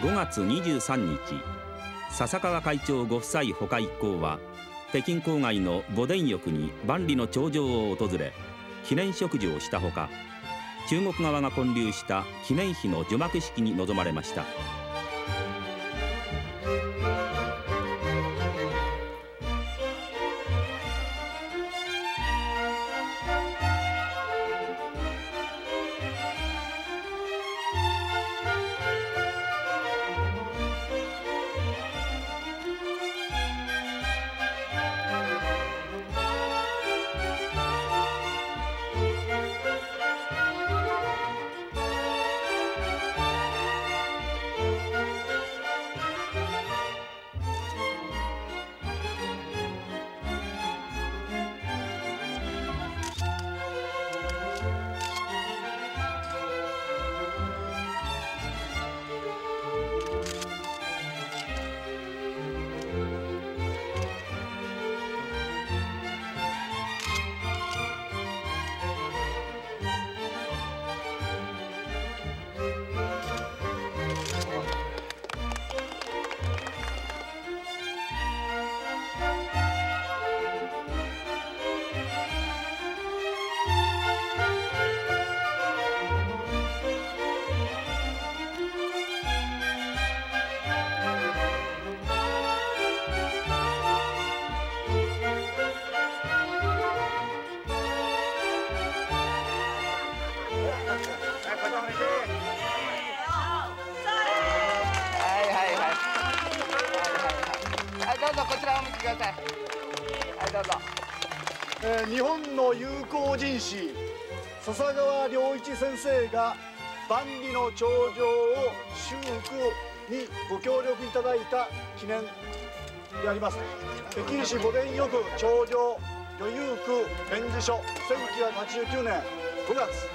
5月23日笹川会長ご夫妻ほか一行は北京郊外の墓殿浴に万里の長城を訪れ記念植樹をしたほか中国側が建立した記念碑の除幕式に臨まれました。日本の友好人士笹川良一先生が万里の長城を修復にご協力いただいた記念であります北京市御殿翼長城旅遊区展示所1989年。9月。